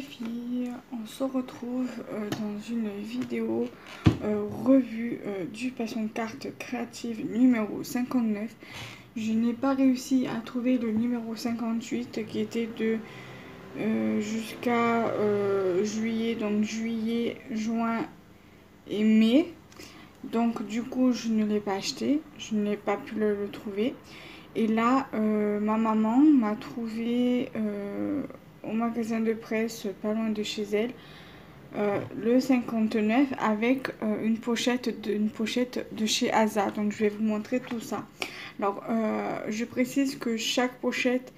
Filles, on se retrouve euh, dans une vidéo euh, revue euh, du Passion Carte Créative numéro 59. Je n'ai pas réussi à trouver le numéro 58 qui était de jusqu'à juillet, donc juillet, juin et mai. Donc du coup, je ne l'ai pas acheté, je n'ai pas pu le, trouver. Et là, ma maman m'a trouvé au magasin de presse pas loin de chez elle. Euh, le 59 avec euh, une pochette de, pochette de chez Asa. Donc je vais vous montrer tout ça. Alors euh, je précise que chaque pochette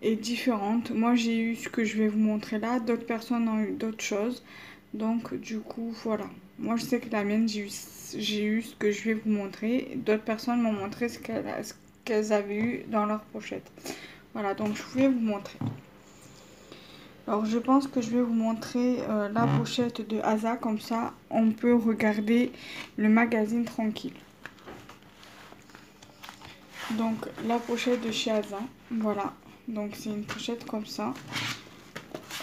est différente. Moi j'ai eu ce que je vais vous montrer là. D'autres personnes ont eu d'autres choses. Donc du coup voilà. Moi je sais que la mienne j'ai eu, j'ai eu ce que je vais vous montrer. D'autres personnes m'ont montré ce qu'elles avaient eu dans leur pochette. Voilà donc je voulais vous montrer. Alors je pense que je vais vous montrer euh, la pochette de Asa, comme ça on peut regarder le magazine tranquille. Donc la pochette de chez Asa, voilà. Donc c'est une pochette comme ça,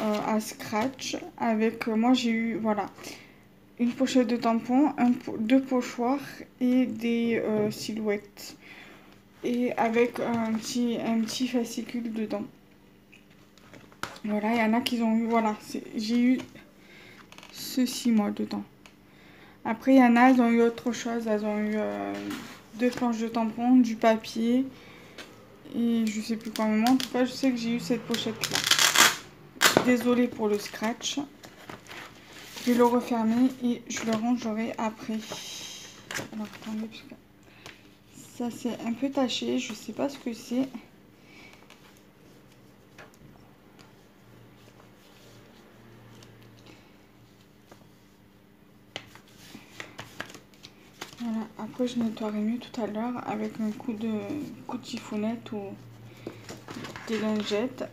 euh, à scratch, avec, euh, moi j'ai eu, voilà, une pochette de tampons, deux pochoirs et des silhouettes. Et avec un petit, un petit fascicule dedans. Voilà, il y en a qui ont eu, voilà, j'ai eu ceci moi dedans. Après, il y en a, elles ont eu autre chose. Elles ont eu euh, deux planches de tampons, du papier et je sais plus quoi. En tout cas, je sais que j'ai eu cette pochette là. Désolée pour le scratch. Je vais le refermer et je le rangerai après. Alors, attendez, parce que ça c'est un peu taché. Je sais pas ce que c'est. Voilà, après je nettoierai mieux tout à l'heure avec un coup de, coup de ou des lingettes.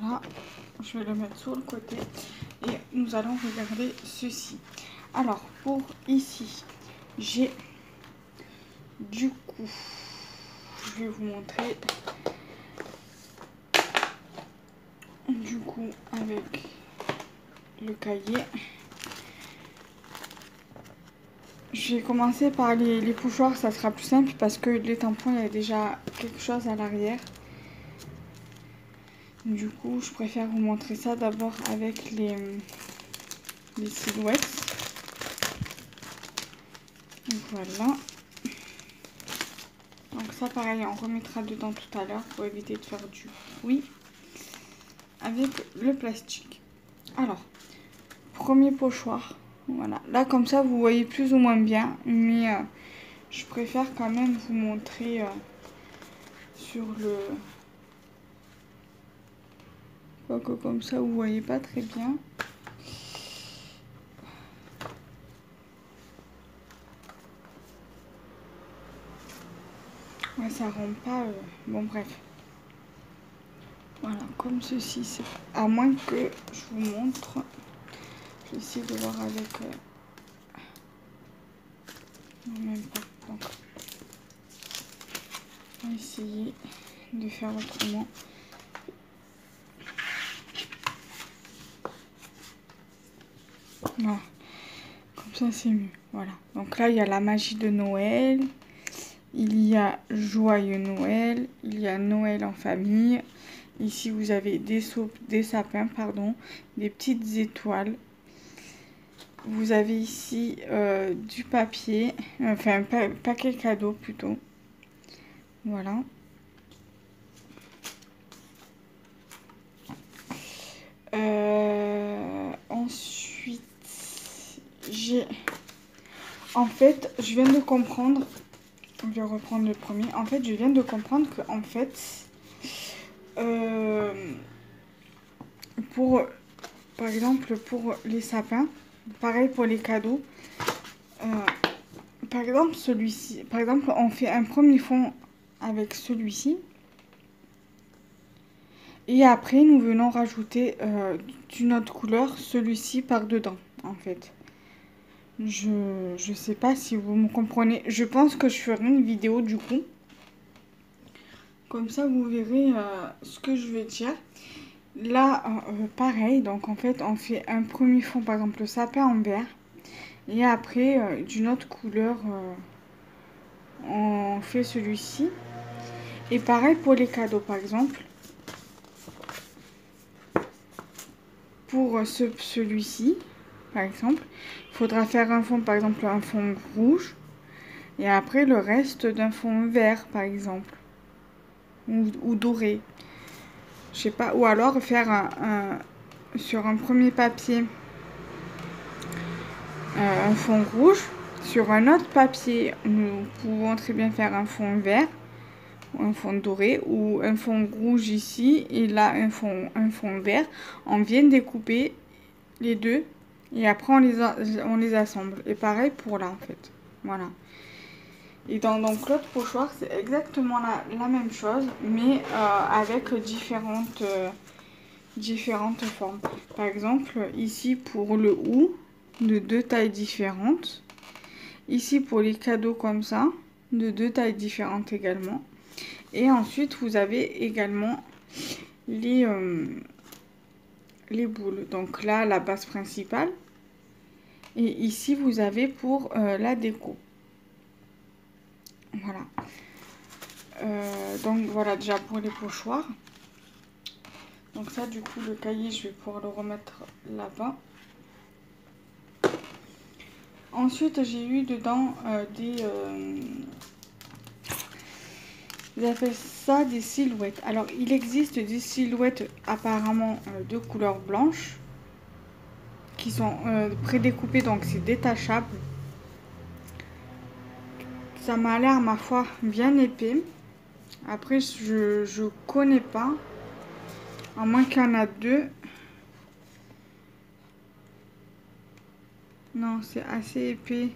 Voilà, je vais le mettre sur le côté et nous allons regarder ceci. Alors, pour ici, j'ai du coup, je vais vous montrer du coup avec le cahier. Je vais commencer par les, les, ça sera plus simple parce que les tampons, il y a déjà quelque chose à l'arrière. Du coup, je préfère vous montrer ça d'abord avec les, silhouettes. Voilà. Donc ça, pareil, on remettra dedans tout à l'heure pour éviter de faire du bruit avec le plastique. Alors, premier pochoir. Voilà, là comme ça vous voyez plus ou moins bien, mais euh, je préfère quand même vous montrer euh, sur le... Quoique comme ça vous voyez pas très bien. Ouais, ça rend pas... Euh, bon bref. Voilà, comme ceci, à moins que je vous montre. Je vais essayer de voir avec... Euh, non, même pas. Donc, on va essayer de faire autrement. Voilà. Comme ça, c'est mieux. Voilà. Donc là, il y a la magie de Noël. Il y a Joyeux Noël. Il y a Noël en famille. Ici, vous avez des, des sapins, pardon, des petites étoiles, vous avez ici euh, du papier, enfin un paquet cadeau plutôt. Voilà. Euh, ensuite, j'ai... En fait, je viens de comprendre... Je vais reprendre le premier. En fait, je viens de comprendre que, en fait... Euh, pour... Par exemple, pour les sapins, Pareil pour les cadeaux. Euh, par exemple, celui-ci. Par exemple, on fait un premier fond avec celui-ci. Et après, nous venons rajouter euh, d'une autre couleur celui-ci par-dedans, en fait. Je ne sais pas si vous me comprenez. Je pense que je ferai une vidéo du coup. Comme ça, vous verrez ce que je vais dire. Là, pareil, donc en fait, on fait un premier fond, par exemple, le sapin en vert. Et après, d'une autre couleur, on fait celui-ci. Et pareil pour les cadeaux, par exemple. Pour celui-ci, par exemple, il faudra faire un fond, par exemple, un fond rouge. Et après, le reste d'un fond vert, par exemple. Ou, doré. Je sais pas. Ou alors faire un, sur un premier papier euh, un fond rouge. Sur un autre papier, nous pouvons très bien faire un fond vert un fond doré ou un fond rouge ici et là un fond, un fond vert. On vient découper les deux et après on les, on les assemble. Et pareil pour là en fait. Voilà. Et dans donc l'autre pochoir c'est exactement la, même chose mais euh, avec différentes, euh, différentes formes. Par exemple ici pour le ou de deux tailles différentes. Ici pour les cadeaux comme ça de deux tailles différentes également. Et ensuite, vous avez également les, euh, les boules. Donc là, la base principale. Et ici, vous avez pour la déco. Voilà. Euh, donc voilà déjà pour les pochoirs. Donc ça, du coup, le cahier, je vais pouvoir le remettre là-bas. Ensuite, j'ai eu dedans des ils appellent ça des silhouettes. Alors, il existe des silhouettes apparemment euh, de couleur blanche qui sont euh, prédécoupées, donc c'est détachable. Ça m'a l'air, ma foi, bien épais. Après, je, connais pas. À moins qu'il y en a deux. Non, c'est assez épais.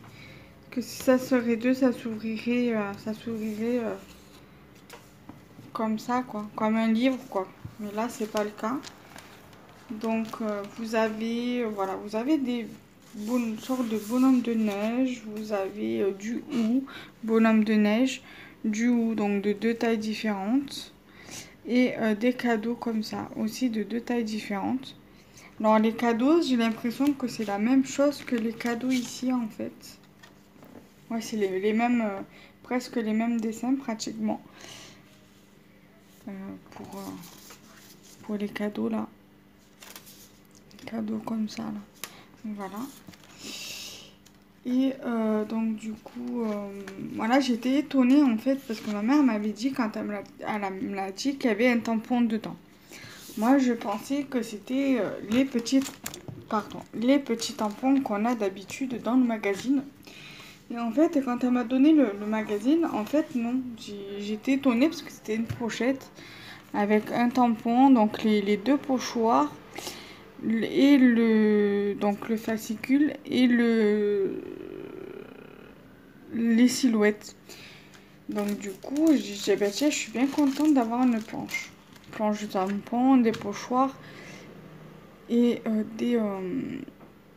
Que si ça serait deux, ça s'ouvrirait. Euh, ça s'ouvrirait comme ça, quoi. Comme un livre, quoi. Mais là, c'est pas le cas. Donc, euh, vous avez, voilà, vous avez des bonnes sortes de bonhommes de neige. Vous avez euh, du ou, bonhomme de neige, du ou, donc de deux tailles différentes. Et euh, des cadeaux comme ça, aussi de deux tailles différentes. Alors, les cadeaux, j'ai l'impression que c'est la même chose que les cadeaux ici, en fait. Ouais, c'est les, les, mêmes, presque les mêmes dessins, pratiquement. Euh, pour, euh, pour les cadeaux là. Cadeaux comme ça là. Voilà. Et euh, donc du coup, voilà, j'étais étonnée en fait parce que ma mère m'avait dit quand elle me l'a dit qu'il y avait un tampon dedans. Moi, je pensais que c'était les petites, pardon, les petits tampons qu'on a d'habitude dans le magazine. Et en fait, quand elle m'a donné le, magazine, en fait, non. J'étais étonnée parce que c'était une pochette avec un tampon, donc les, deux pochoirs et le donc le fascicule et le les silhouettes. Donc du coup, j'ai dit, bah, je suis bien contente d'avoir une planche. Planche de tampon, des pochoirs et euh, des, euh,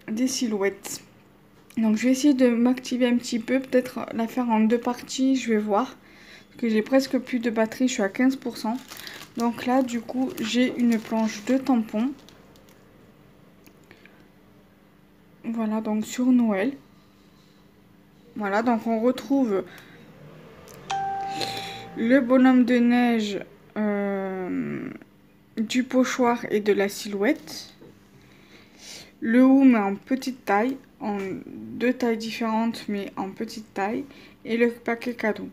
des silhouettes. Donc je vais essayer de m'activer un petit peu, peut-être la faire en deux parties, je vais voir. Parce que j'ai presque plus de batterie, je suis à 15%. Donc là, du coup, j'ai une planche de tampons. Voilà, donc sur Noël. Voilà, donc on retrouve le bonhomme de neige euh, du pochoir et de la silhouette. Le houm en petite taille en deux tailles différentes mais en petite taille et le paquet cadeau.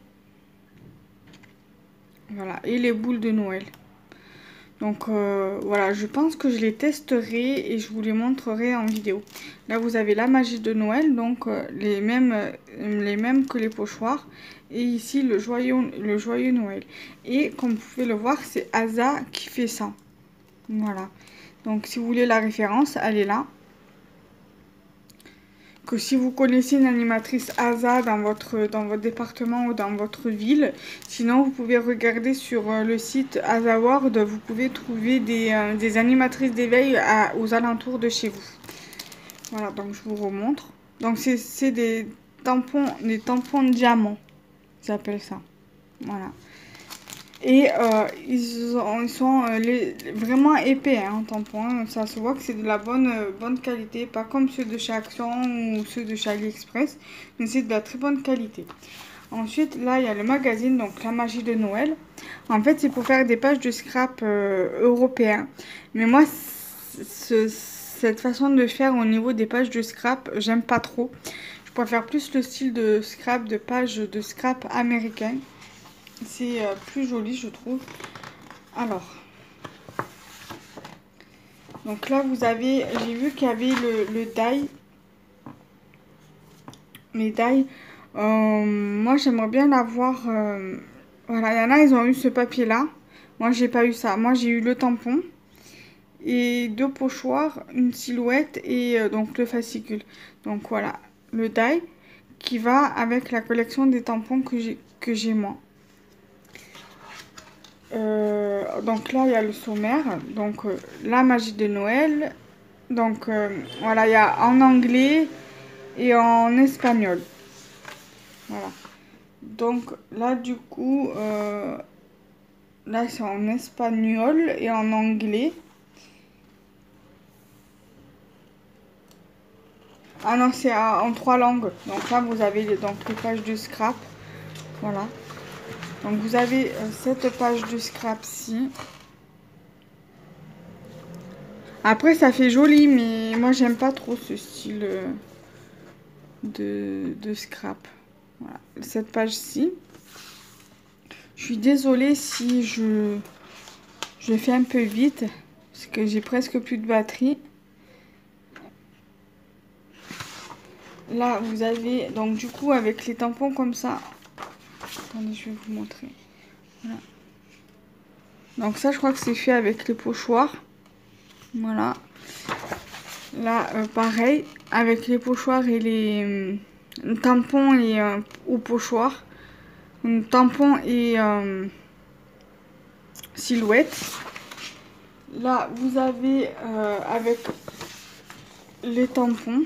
Voilà, et les boules de Noël. Donc euh, voilà, je pense que je les testerai et je vous les montrerai en vidéo. Là, vous avez la magie de Noël, donc euh, les, mêmes, euh, les mêmes que les pochoirs. Et ici, le joyeux, le joyeux Noël. Et comme vous pouvez le voir, c'est Asa qui fait ça. Voilà. Donc si vous voulez la référence, elle est là que si vous connaissez une animatrice ASA dans votre, dans votre département ou dans votre ville, sinon vous pouvez regarder sur euh, le site ASA World, vous pouvez trouver des, euh, animatrices d'éveil aux alentours de chez vous. Voilà, donc je vous remontre. Donc c'est des tampons, des tampons diamants, ils appellent ça. Voilà. Et euh, ils, sont euh, vraiment épais hein, en tampon. Ça se voit que c'est de la bonne, euh, bonne qualité. Pas comme ceux de chez Action ou ceux de chez AliExpress. Mais c'est de la très bonne qualité. Ensuite, là, il y a le magazine, donc La magie de Noël. En fait, c'est pour faire des pages de scrap européens. Mais moi, cette façon de faire au niveau des pages de scrap, j'aime pas trop. Je préfère plus le style de scrap, de page de scrap américain. C'est euh, plus joli, je trouve. Alors. Donc là, vous avez... J'ai vu qu'il y avait le, die. Les die. Euh, moi, j'aimerais bien l'avoir... Euh, voilà, il y en a, ils ont eu ce papier-là. Moi, j'ai pas eu ça. Moi, j'ai eu le tampon. Et deux pochoirs, une silhouette et donc le fascicule. Donc voilà, le die qui va avec la collection des tampons que j'ai moi. Euh, donc là, il y a le sommaire. Donc, euh, la magie de Noël. Donc, euh, voilà, il y a en anglais et en espagnol. Voilà. Donc, là, du coup, là, c'est en espagnol et en anglais. Ah non, c'est en trois langues. Donc là, vous avez les pages de scrap. Voilà. Donc vous avez euh, cette page de scrap-ci. Après, ça fait joli, mais moi, j'aime pas trop ce style euh, de, scrap. Voilà, cette page-ci. Je suis désolée si je, je fais un peu vite, parce que j'ai presque plus de batterie. Là, vous avez, donc du coup, avec les tampons comme ça, Attendez, je vais vous montrer. Voilà. Donc ça, je crois que c'est fait avec les pochoirs. Voilà. Là, euh, pareil, avec les pochoirs et les euh, tampons et euh, ou pochoirs. Tampon et silhouette. Là, vous avez avec les tampons.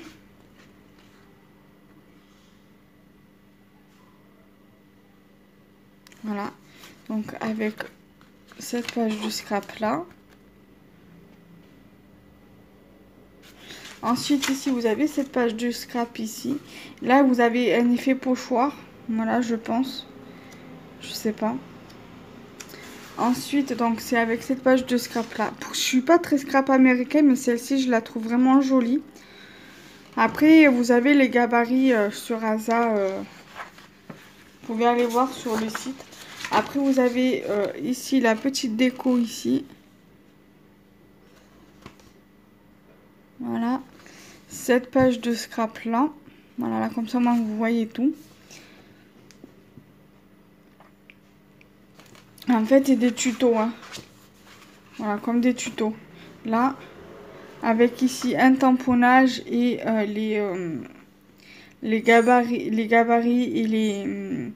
Voilà. Donc avec cette page de scrap là. Ensuite ici vous avez cette page de scrap ici. Là vous avez un effet pochoir. Voilà je pense. Je sais pas. Ensuite donc c'est avec cette page de scrap là. Je suis pas très scrap américain mais celle-ci je la trouve vraiment jolie. Après vous avez les gabarits euh, sur Asa. Euh, vous pouvez aller voir sur le site. Après, vous avez euh, ici la petite déco ici. Voilà. Cette page de scrap là. Voilà, là, comme ça, moi, vous voyez tout. En fait, c'est des tutos. Hein. Voilà, comme des tutos. Là, avec ici un tamponnage et euh, les, euh, les, gabarits, les gabarits et les...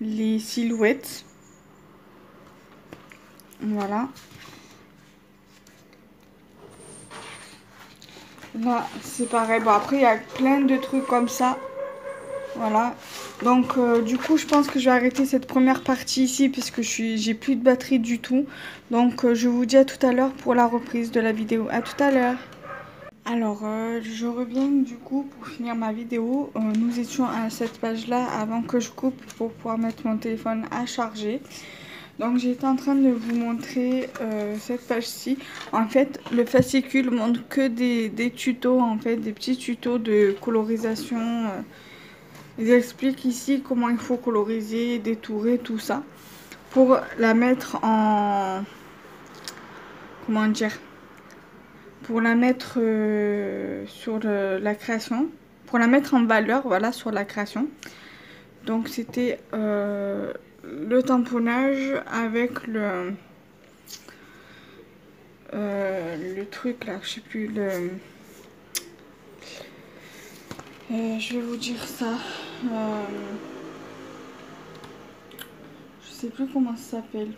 Les silhouettes. Voilà. Là, c'est pareil. Bon, après, il y a plein de trucs comme ça. Voilà. Donc, euh, du coup, je pense que je vais arrêter cette première partie ici puisque j'ai plus de batterie du tout. Donc, euh, je vous dis à tout à l'heure pour la reprise de la vidéo. À tout à l'heure. Alors, euh, je reviens du coup pour finir ma vidéo. Euh, nous étions à cette page-là avant que je coupe pour pouvoir mettre mon téléphone à charger. Donc, j'étais en train de vous montrer euh, cette page-ci. En fait, le fascicule montre que des, tutos, en fait, des petits tutos de colorisation. ils expliquent ici comment il faut coloriser, détourer, tout ça. Pour la mettre en... Comment dire pour la mettre euh, sur la création, pour la mettre en valeur, voilà, sur la création. Donc c'était euh, le tamponnage avec le euh, le truc là, je sais plus le. je vais vous dire ça. je sais plus comment ça s'appelle.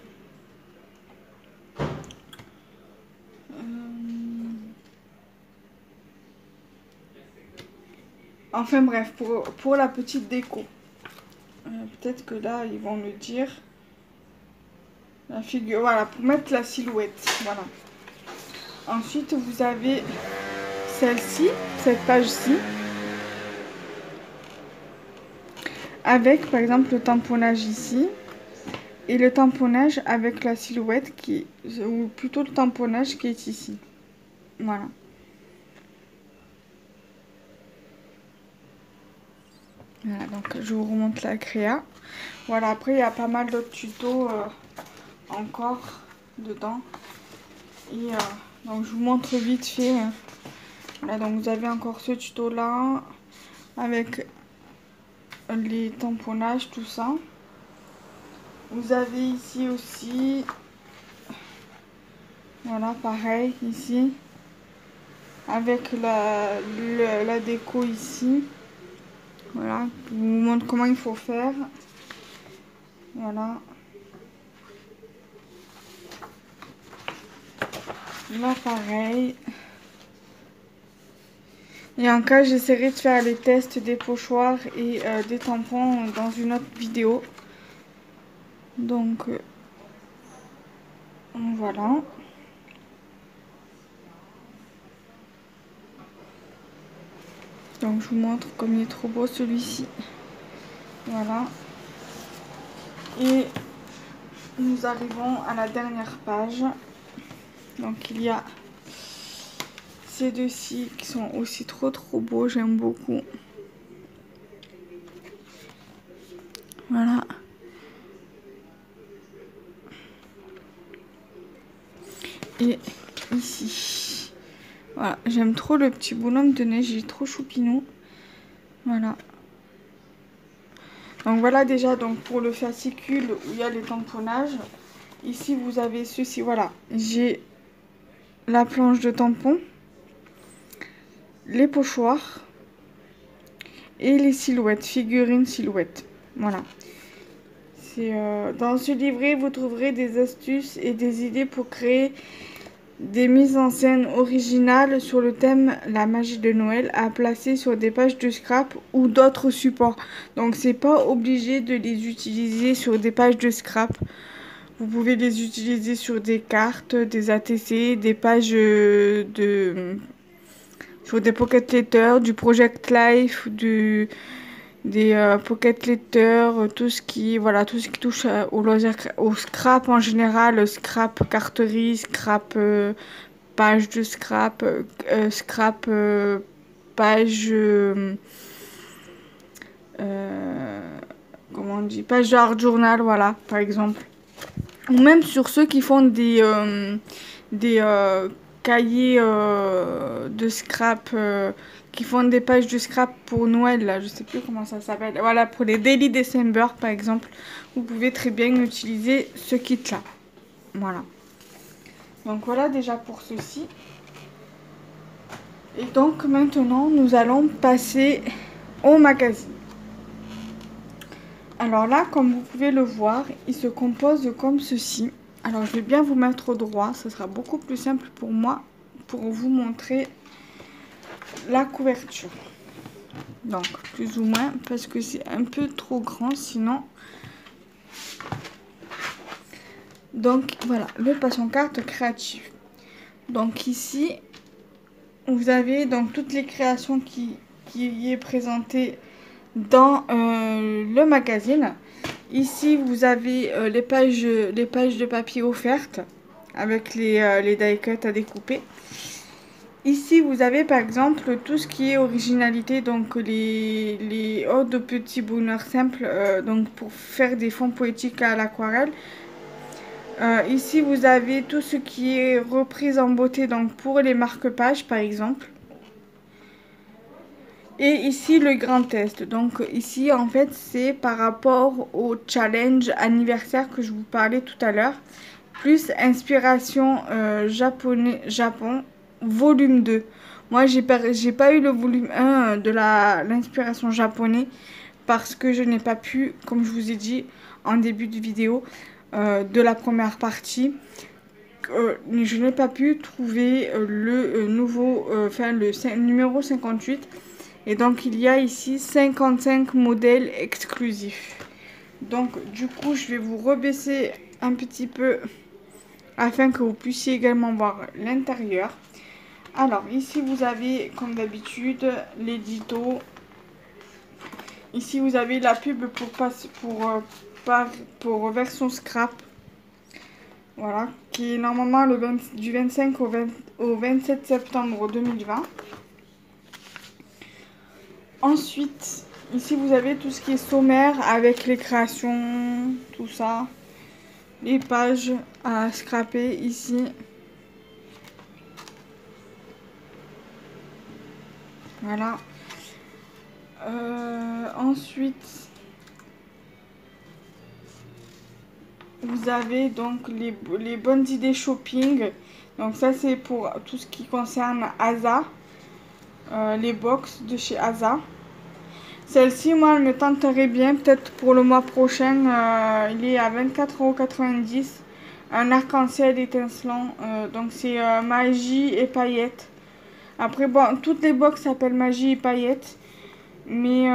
Enfin bref, pour, la petite déco. Euh, peut-être que là, ils vont le dire. la figure, voilà, pour mettre la silhouette, voilà. Ensuite, vous avez celle-ci, cette page-ci, avec par exemple le tamponnage ici, et le tamponnage avec la silhouette qui, ou plutôt le tamponnage qui est ici. Voilà. Voilà, donc je vous remonte la créa. Voilà, après il y a pas mal d'autres tutos euh, encore dedans. Et euh, donc je vous montre vite fait. Hein. Voilà, donc vous avez encore ce tuto là avec les tamponnages, tout ça. Vous avez ici aussi, voilà, pareil, ici, avec la, la déco ici. Voilà, je vous montre comment il faut faire. Voilà. Là, pareil. Et en cas, j'essaierai de faire les tests des pochoirs et euh, des tampons dans une autre vidéo. Donc, euh, voilà. Donc, je vous montre comme il est trop beau celui-ci. Voilà. Et nous arrivons à la dernière page. Donc, il y a ces deux-ci qui sont aussi trop trop beaux, j'aime beaucoup. Voilà. Et ici. J'aime trop le petit bonhomme de neige, il est trop choupinou. Voilà. Donc voilà déjà donc pour le fascicule où il y a les tamponnages. Ici vous avez ceci, voilà. J'ai la planche de tampon les pochoirs et les silhouettes, figurines silhouettes. Voilà. Euh, dans ce livret, vous trouverez des astuces et des idées pour créer des mises en scène originales sur le thème La magie de Noël à placer sur des pages de scrap ou d'autres supports. Donc c'est pas obligé de les utiliser sur des pages de scrap. Vous pouvez les utiliser sur des cartes, des ATC, des pages de sur des pocket letters, du project life, du des euh, pocket letters, tout ce qui voilà, tout ce qui touche euh, au au scrap en général, scrap carterie, scrap euh, page de scrap, scrap page comment on dit, page d'art journal, voilà, par exemple. Ou même sur ceux qui font des des cahiers euh, de scrap euh, qui font des pages de scrap pour Noël, là, je sais plus comment ça s'appelle. Voilà, pour les Daily December par exemple, vous pouvez très bien utiliser ce kit là. Voilà. Donc voilà déjà pour ceci. Et donc maintenant, nous allons passer au magazine. Alors là, comme vous pouvez le voir, il se compose comme ceci. Alors, je vais bien vous mettre au droit. Ce sera beaucoup plus simple pour moi pour vous montrer la couverture. Donc, plus ou moins, parce que c'est un peu trop grand, sinon... Donc, voilà, le passion carte créative. Donc, ici, vous avez donc toutes les créations qui, qui est présentées dans euh, le magazine. Ici, vous avez euh, les, pages, les pages de papier offertes avec les, euh, les die cuts à découper. Ici, vous avez par exemple tout ce qui est originalité, donc les, les de petits bonheurs simples, euh, donc pour faire des fonds poétiques à l'aquarelle. ici, vous avez tout ce qui est reprise en beauté, donc pour les marque-pages par exemple. Et ici, le grand test. Donc ici, en fait, c'est par rapport au challenge anniversaire que je vous parlais tout à l'heure. Plus inspiration euh, japonais, Japon, volume 2. Moi, j'ai pas, pas eu le volume 1 de l'inspiration japonais parce que je n'ai pas pu, comme je vous ai dit en début de vidéo, euh, de la première partie, euh, je n'ai pas pu trouver le nouveau, le numéro 58 et donc, il y a ici 55 modèles exclusifs. Donc, du coup, je vais vous rebaisser un petit peu afin que vous puissiez également voir l'intérieur. Alors, ici, vous avez, comme d'habitude, l'édito. Ici, vous avez la pub pour, pour, euh, pour version scrap. Voilà, qui est normalement le du 25 au, au 27 septembre 2020. Ensuite, ici vous avez tout ce qui est sommaire avec les créations, tout ça. Les pages à scraper ici. Voilà. Euh, ensuite, vous avez donc les, bonnes idées shopping. Donc ça c'est pour tout ce qui concerne Asa. Euh, les box de chez Asa. Celle-ci, moi, elle me tenterait bien. Peut-être pour le mois prochain, euh, il est à 24,90€. Un arc-en-ciel étincelant. Donc c'est magie et paillettes. Après, bon, toutes les box s'appellent magie et paillettes. Mais,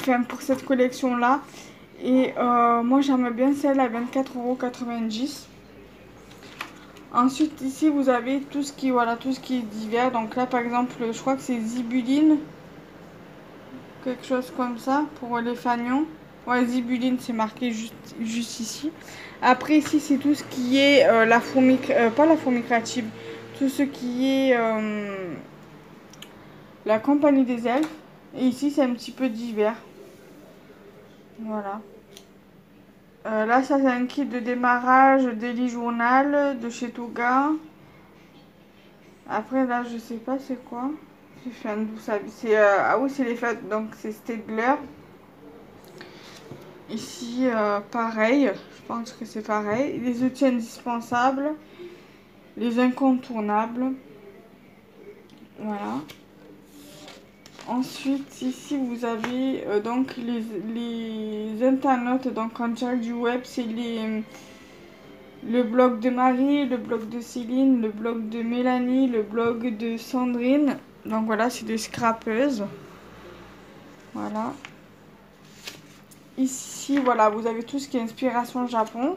enfin, pour cette collection-là. Et moi, j'aime bien celle à 24,90€. Ensuite, ici, vous avez tout ce qui, voilà, tout ce qui est divers. Donc là, par exemple, je crois que c'est zibuline. Quelque chose comme ça pour les fanions. Ouais, zibuline, c'est marqué juste, juste ici. Après, ici, c'est tout ce qui est euh, la fourmi... Euh, pas la fourmi créative. Tout ce qui est euh, la compagnie des elfes. Et ici, c'est un petit peu divers. Voilà. Euh, là, ça c'est un kit de démarrage Daily Journal de chez Toga. Après, là, je sais pas c'est quoi. C'est euh, ah oui, c'est les fêtes, donc c'est Stegler. Ici, euh, pareil, je pense que c'est pareil. Les outils indispensables, les incontournables. Voilà. Ensuite, ici, vous avez euh, donc les, internautes donc en direct du web. C'est les le blog de Marie, le blog de Céline, le blog de Mélanie, le blog de Sandrine. Donc voilà, c'est des scrappeuses. Voilà. Ici, voilà, vous avez tout ce qui est inspiration Japon.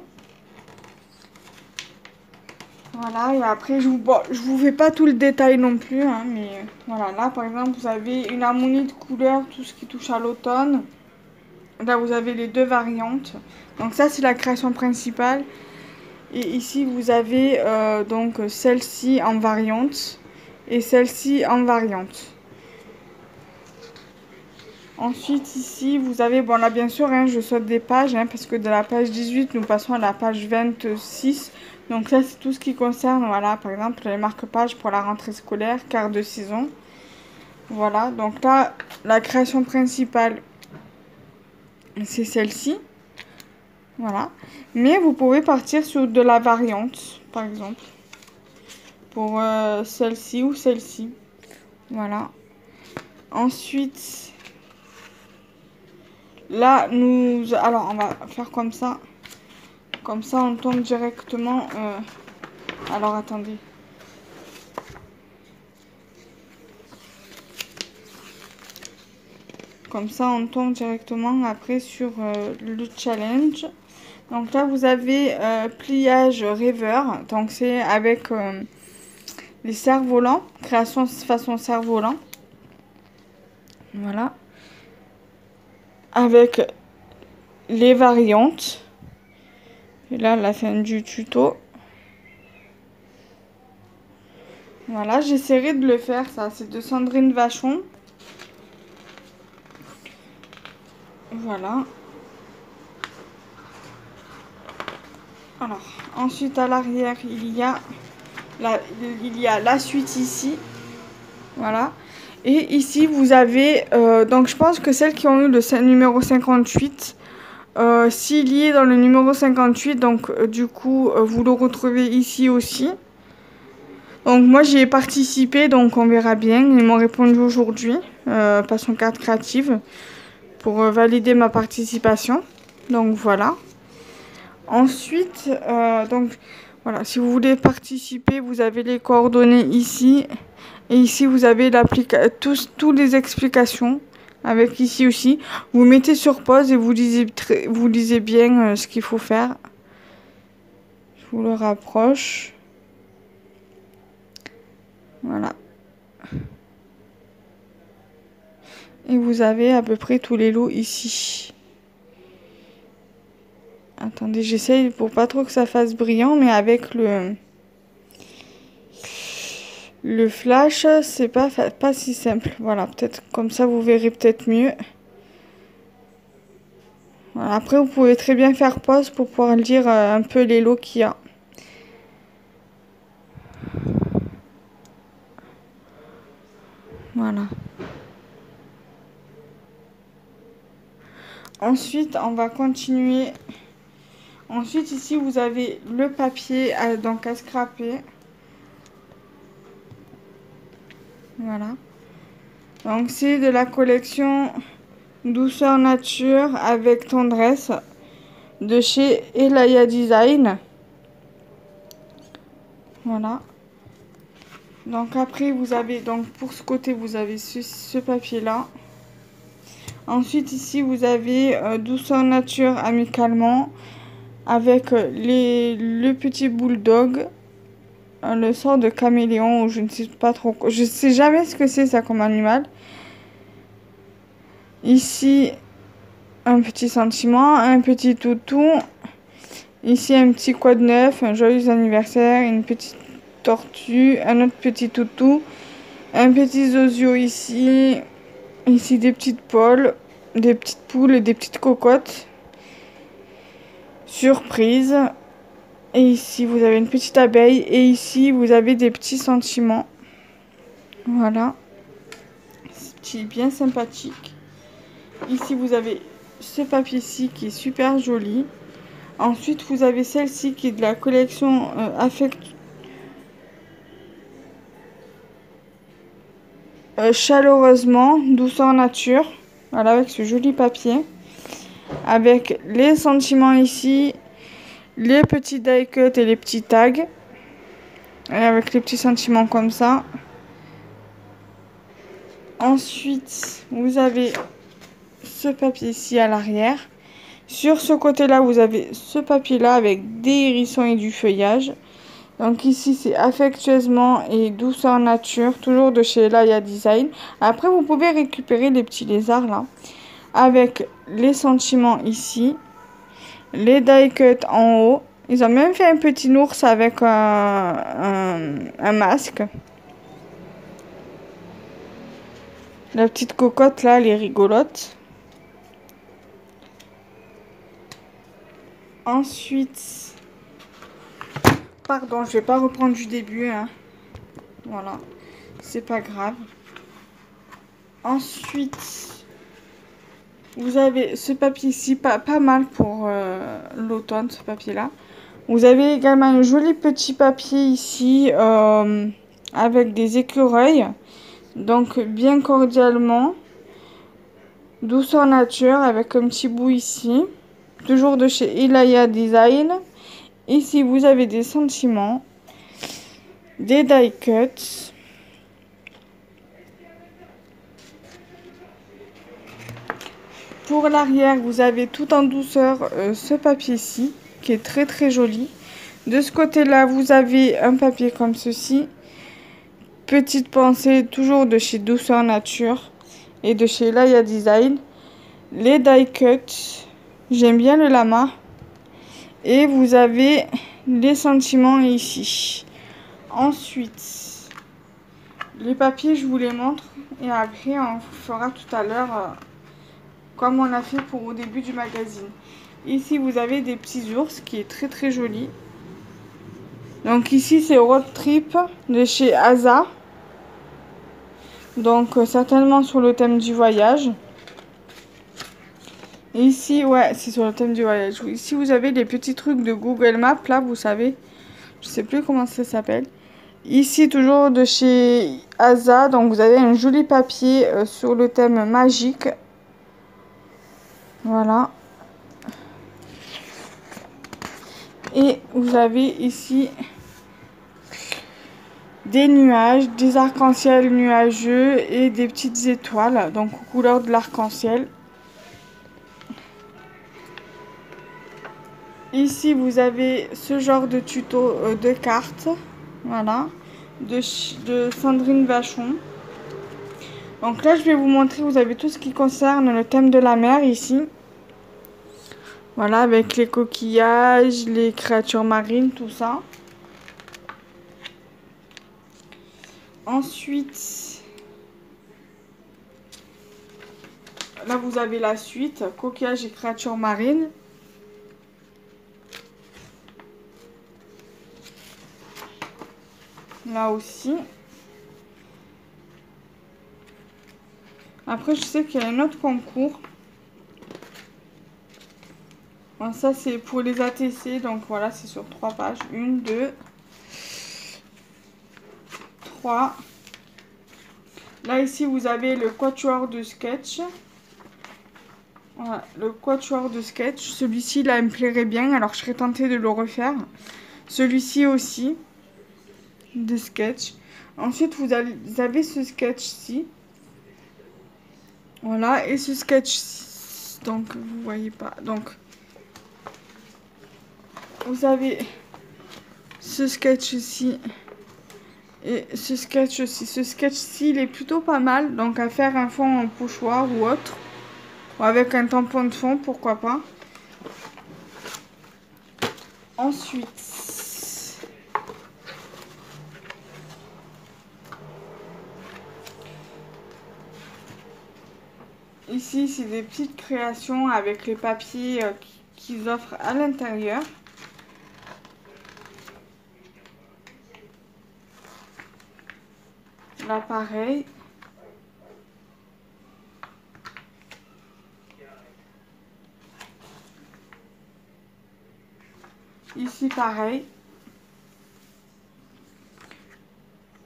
Voilà, et après, je vous, vous fais pas tout le détail non plus, hein, mais voilà, là, par exemple, vous avez une harmonie de couleurs, tout ce qui touche à l'automne. Là, vous avez les deux variantes. Donc ça, c'est la création principale. Et ici, vous avez euh, donc celle-ci en variante et celle-ci en variante. Ensuite, ici, vous avez, bon là, bien sûr, hein, je saute des pages, hein, parce que de la page 18, nous passons à la page 26. Donc ça, c'est tout ce qui concerne, voilà, par exemple, les marque-pages pour la rentrée scolaire, quart de saison. Voilà, donc là, la création principale, c'est celle-ci. Voilà. Mais vous pouvez partir sur de la variante, par exemple. Pour euh, celle-ci ou celle-ci. Voilà. Ensuite, là, nous... Alors, on va faire comme ça. Comme ça, on tombe directement... Euh, alors, attendez. Comme ça, on tombe directement après sur euh, le challenge. Donc là, vous avez euh, pliage rêveur. Donc c'est avec les cerfs-volants. Création façon cerf-volant. Voilà. Avec les variantes. Et là, la fin du tuto. Voilà, j'essaierai de le faire, ça. C'est de Sandrine Vachon. Voilà. Alors, ensuite à l'arrière, il y a la, il y a la suite ici. Voilà. Et ici, vous avez, euh, donc je pense que celles qui ont eu le numéro 58, euh, s'il y est dans le numéro 58, donc euh, du coup, vous le retrouvez ici aussi. Donc moi j'y ai participé, donc on verra bien. Ils m'ont répondu aujourd'hui, par son carte créative, pour valider ma participation. Donc voilà. Ensuite, donc voilà, si vous voulez participer, vous avez les coordonnées ici. Et ici, vous avez tous, toutes les explications avec ici aussi. Vous mettez sur pause et vous lisez, vous lisez bien euh, ce qu'il faut faire. Je vous le rapproche. Voilà. Et vous avez à peu près tous les lots ici. Attendez, j'essaye pour pas trop que ça fasse brillant, mais avec le... Le flash, c'est pas, pas si simple. Voilà, peut-être comme ça, vous verrez peut-être mieux. après, vous pouvez très bien faire pause pour pouvoir lire euh, un peu les lots qu'il y a. Voilà. Ensuite, on va continuer. Ensuite, ici, vous avez le papier à, donc à scraper. Voilà. Donc c'est de la collection Douceur Nature avec tendresse de chez Elaya Design. Voilà. Donc après vous avez donc pour ce côté vous avez ce, papier là. Ensuite ici vous avez euh, Douceur Nature amicalement avec les, le petit bulldog le sort de caméléon ou je ne sais pas trop. Je sais jamais ce que c'est ça comme animal. Ici, un petit sentiment, un petit toutou. Ici, un petit quoi de neuf, un joyeux anniversaire, une petite tortue, un autre petit toutou, un petit zozio ici. Ici, des petites poles, des petites poules et des petites cocottes. Surprise. Et ici, vous avez une petite abeille. Et ici, vous avez des petits sentiments. Voilà. C'est bien sympathique. Ici, vous avez ce papier-ci qui est super joli. Ensuite, vous avez celle-ci qui est de la collection euh, Affect... Euh, chaleureusement, douceur nature. Voilà, avec ce joli papier. Avec les sentiments ici les petits die cut et les petits tags. Avec les petits sentiments comme ça. Ensuite, vous avez ce papier ici à l'arrière. Sur ce côté-là, vous avez ce papier-là avec des hérissons et du feuillage. Donc ici, c'est affectueusement et douceur nature, toujours de chez Laia Design. Après, vous pouvez récupérer les petits lézards là, avec les sentiments ici les die cut en haut. Ils ont même fait un petit ours avec un, un, masque. La petite cocotte là, elle est rigolote. Ensuite, pardon, je vais pas reprendre du début. Hein. Voilà, c'est pas grave. Ensuite, vous avez ce papier-ci, pas, pas mal pour euh, l'automne, ce papier-là. Vous avez également un joli petit papier ici euh, avec des écureuils. Donc bien cordialement. Douceur nature avec un petit bout ici. Toujours de chez Ilaya Design. Ici vous avez des sentiments. Des die cuts. Pour l'arrière, vous avez tout en douceur euh, ce papier-ci, qui est très très joli. De ce côté-là, vous avez un papier comme ceci. Petite pensée, toujours de chez Douceur Nature et de chez Laia Design. Les die cuts, j'aime bien le lama. Et vous avez les sentiments ici. Ensuite, les papiers, je vous les montre. Et après, on fera tout à l'heure... Euh, comme on a fait pour au début du magazine. Ici, vous avez des petits ours qui est très très joli. Donc ici, c'est Road Trip de chez Asa. Donc euh, certainement sur le thème du voyage. ici, ouais, c'est sur le thème du voyage. Ici, vous avez les petits trucs de Google Maps, là, vous savez. Je sais plus comment ça s'appelle. Ici, toujours de chez Asa. Donc, vous avez un joli papier euh, sur le thème magique voilà. Et vous avez ici des nuages, des arcs-en-ciel nuageux et des petites étoiles, donc aux couleurs de l'arc-en-ciel. Ici, vous avez ce genre de tuto euh, de cartes, voilà, de, de Sandrine Vachon. Donc là, je vais vous montrer, vous avez tout ce qui concerne le thème de la mer ici. Voilà, avec les coquillages, les créatures marines, tout ça. Ensuite, là vous avez la suite, coquillage et créatures marines. Là aussi. Après, je sais qu'il y a un autre concours. ça, c'est pour les ATC. Donc, voilà, c'est sur trois pages. Une, deux, Là, ici, vous avez le quatuor de sketch. Voilà, le quatuor de sketch. Celui-ci, là, il me plairait bien. Alors, je serais tentée de le refaire. Celui-ci aussi, de sketch. Ensuite, vous avez ce sketch-ci. Voilà, et ce sketch donc vous voyez pas. Donc, vous avez ce sketch-ci. Et ce sketch aussi, ce sketch-ci, il est plutôt pas mal. Donc à faire un fond en pochoir ou autre. Ou avec un tampon de fond, pourquoi pas. Ensuite... Ici, c'est des petites créations avec les papiers euh, qu'ils offrent à l'intérieur. Là, pareil. Ici, pareil.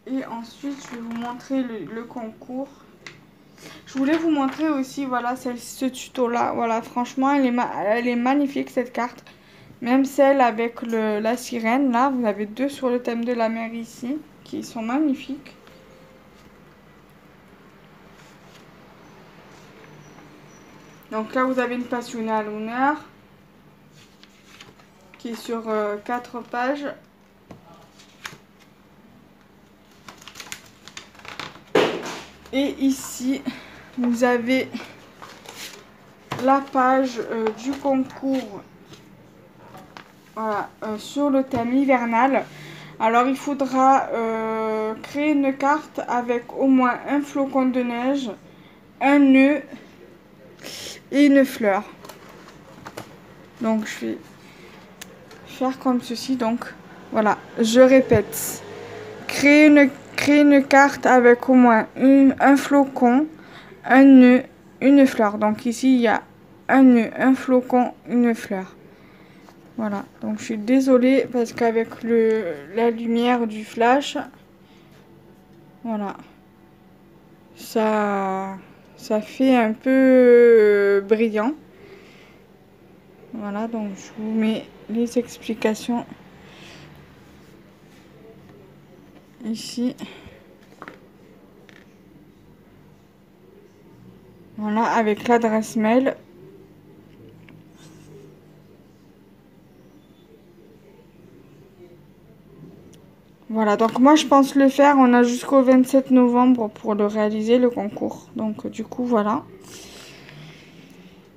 Et ensuite, je vais vous montrer le, concours. Je voulais vous montrer aussi, voilà, ce tuto-là. Voilà, franchement, elle est, magnifique, cette carte. Même celle avec la sirène, là. Vous avez deux sur le thème de la mer ici, qui sont magnifiques. Donc là, vous avez une passionnée à l'honneur qui est sur 4 euh, pages. Et ici, vous avez la page euh, du concours euh, sur le thème hivernal. Alors, il faudra créer une carte avec au moins un flocon de neige, un nœud, et une fleur. Donc je vais faire comme ceci. Donc voilà, je répète. Créer une carte avec au moins un flocon, un nœud, une fleur. Donc ici il y a un nœud, un flocon, une fleur. Voilà, donc je suis désolée parce qu'avec la lumière du flash, voilà, ça ça fait un peu euh, brillant. Voilà, donc je vous mets les explications ici. Voilà, avec l'adresse mail. Voilà, donc moi je pense le faire. On a jusqu'au 27 novembre pour le réaliser, le concours. Donc du coup, voilà.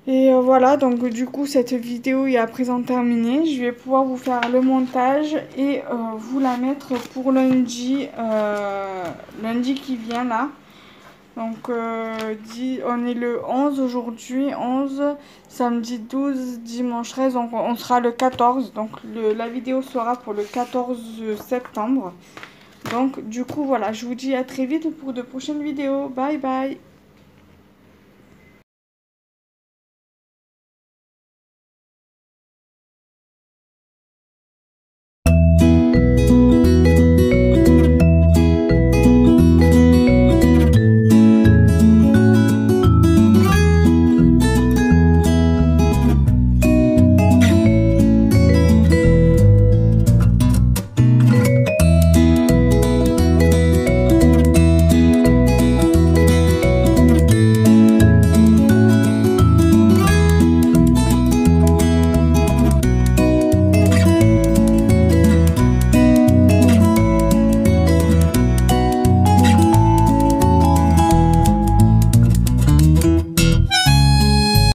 Et euh, voilà, donc du coup, cette vidéo est à présent terminée. Je vais pouvoir vous faire le montage et euh, vous la mettre pour lundi, euh, lundi qui vient là. Donc, euh, on est le 11 aujourd'hui, 11, samedi 12, dimanche 13, donc on sera le 14. Donc, la vidéo sera pour le 14 septembre. Donc, du coup, voilà, je vous dis à très vite pour de prochaines vidéos. Bye bye